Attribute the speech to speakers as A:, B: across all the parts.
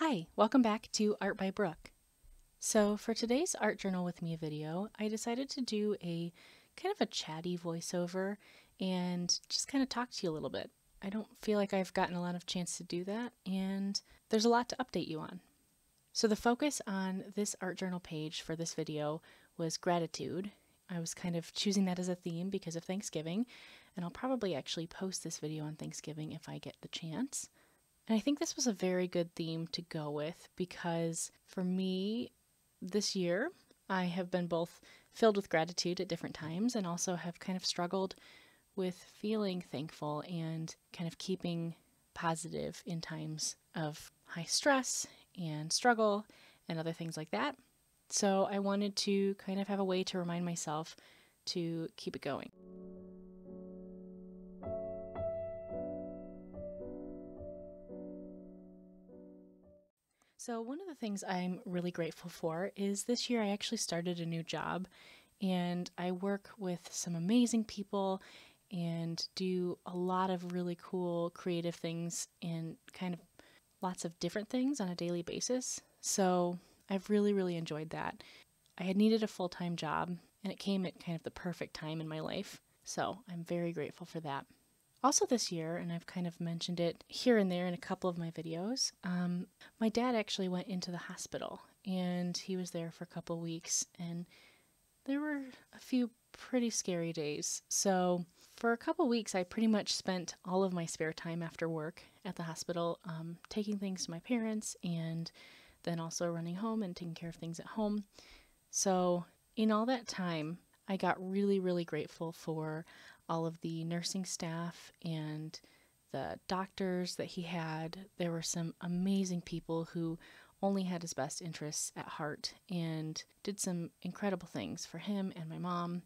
A: Hi, welcome back to Art by Brooke. So for today's Art Journal with Me video, I decided to do a kind of a chatty voiceover and just kind of talk to you a little bit. I don't feel like I've gotten a lot of chance to do that and there's a lot to update you on. So the focus on this art journal page for this video was gratitude. I was kind of choosing that as a theme because of Thanksgiving and I'll probably actually post this video on Thanksgiving if I get the chance. And I think this was a very good theme to go with because for me, this year, I have been both filled with gratitude at different times and also have kind of struggled with feeling thankful and kind of keeping positive in times of high stress and struggle and other things like that. So I wanted to kind of have a way to remind myself to keep it going. So, one of the things I'm really grateful for is this year I actually started a new job and I work with some amazing people and do a lot of really cool creative things and kind of lots of different things on a daily basis. So, I've really, really enjoyed that. I had needed a full time job and it came at kind of the perfect time in my life. So, I'm very grateful for that. Also, this year, and I've kind of mentioned it here and there in a couple of my videos, um, my dad actually went into the hospital and he was there for a couple weeks, and there were a few pretty scary days. So, for a couple weeks, I pretty much spent all of my spare time after work at the hospital um, taking things to my parents and then also running home and taking care of things at home. So, in all that time, I got really, really grateful for all of the nursing staff and the doctors that he had. There were some amazing people who only had his best interests at heart and did some incredible things for him and my mom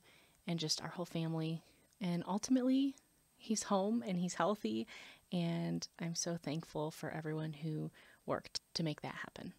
A: and just our whole family. And ultimately, he's home and he's healthy, and I'm so thankful for everyone who worked to make that happen.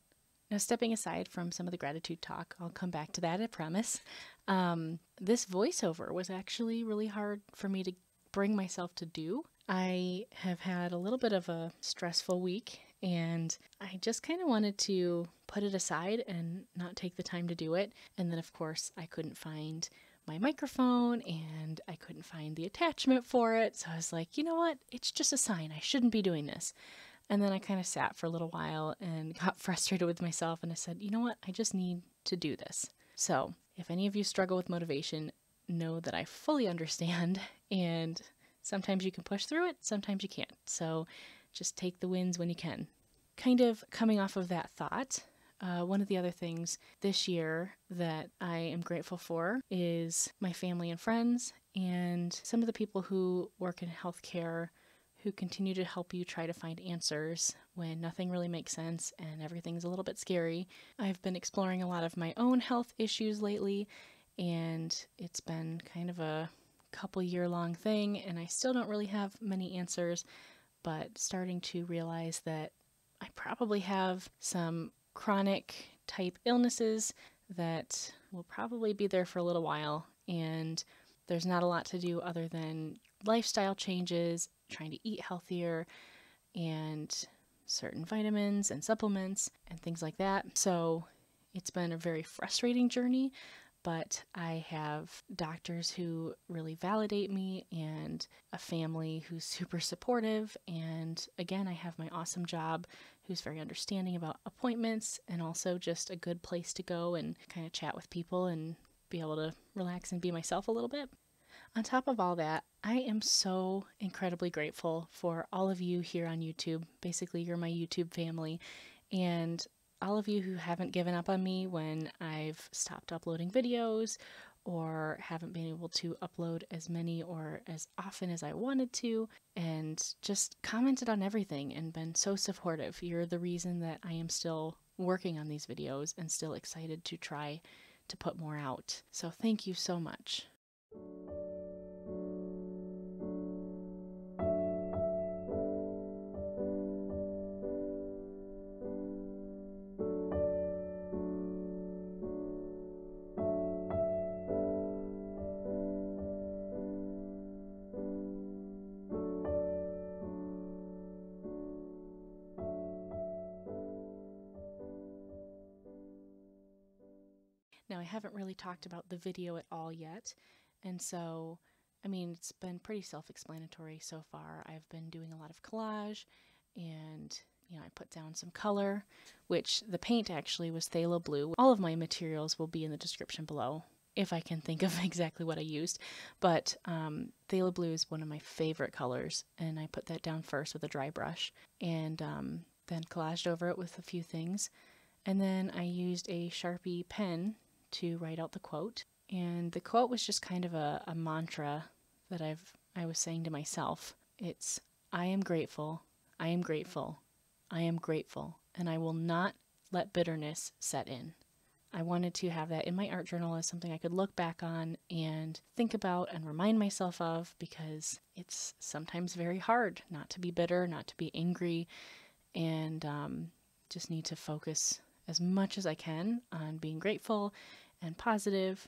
A: Now, stepping aside from some of the gratitude talk, I'll come back to that, I promise. Um, this voiceover was actually really hard for me to bring myself to do. I have had a little bit of a stressful week and I just kind of wanted to put it aside and not take the time to do it. And then, of course, I couldn't find my microphone and I couldn't find the attachment for it. So I was like, you know what? It's just a sign. I shouldn't be doing this. And then I kind of sat for a little while and got frustrated with myself. And I said, you know what? I just need to do this. So if any of you struggle with motivation, know that I fully understand. And sometimes you can push through it, sometimes you can't. So just take the wins when you can. Kind of coming off of that thought, uh, one of the other things this year that I am grateful for is my family and friends, and some of the people who work in healthcare who continue to help you try to find answers when nothing really makes sense and everything's a little bit scary. I've been exploring a lot of my own health issues lately, and it's been kind of a couple year long thing, and I still don't really have many answers, but starting to realize that I probably have some chronic type illnesses that will probably be there for a little while, and there's not a lot to do other than lifestyle changes trying to eat healthier and certain vitamins and supplements and things like that. So it's been a very frustrating journey, but I have doctors who really validate me and a family who's super supportive. And again, I have my awesome job who's very understanding about appointments and also just a good place to go and kind of chat with people and be able to relax and be myself a little bit. On top of all that, I am so incredibly grateful for all of you here on YouTube. Basically, you're my YouTube family. And all of you who haven't given up on me when I've stopped uploading videos or haven't been able to upload as many or as often as I wanted to, and just commented on everything and been so supportive. You're the reason that I am still working on these videos and still excited to try to put more out. So, thank you so much. I haven't really talked about the video at all yet, and so, I mean, it's been pretty self explanatory so far. I've been doing a lot of collage, and, you know, I put down some color, which the paint actually was Phthalo Blue. All of my materials will be in the description below if I can think of exactly what I used. But um, Phthalo Blue is one of my favorite colors, and I put that down first with a dry brush, and um, then collaged over it with a few things. And then I used a Sharpie pen to write out the quote. And the quote was just kind of a, a mantra that I've I was saying to myself. It's I am grateful, I am grateful, I am grateful, and I will not let bitterness set in. I wanted to have that in my art journal as something I could look back on and think about and remind myself of because it's sometimes very hard not to be bitter, not to be angry, and um, just need to focus as much as I can on being grateful and positive.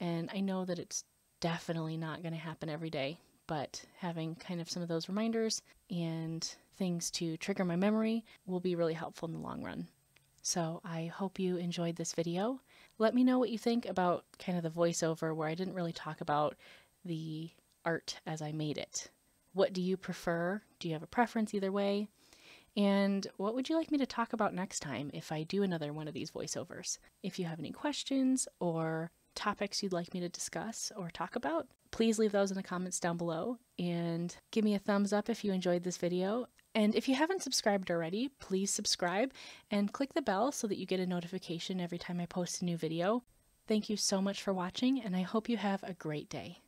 A: And I know that it's definitely not going to happen every day, but having kind of some of those reminders and things to trigger my memory will be really helpful in the long run. So I hope you enjoyed this video. Let me know what you think about kind of the voiceover where I didn't really talk about the art as I made it. What do you prefer? Do you have a preference either way? And what would you like me to talk about next time if I do another one of these voiceovers? If you have any questions or topics you'd like me to discuss or talk about, please leave those in the comments down below and give me a thumbs up if you enjoyed this video. And if you haven't subscribed already, please subscribe and click the bell so that you get a notification every time I post a new video. Thank you so much for watching, and I hope you have a great day.